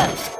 Look!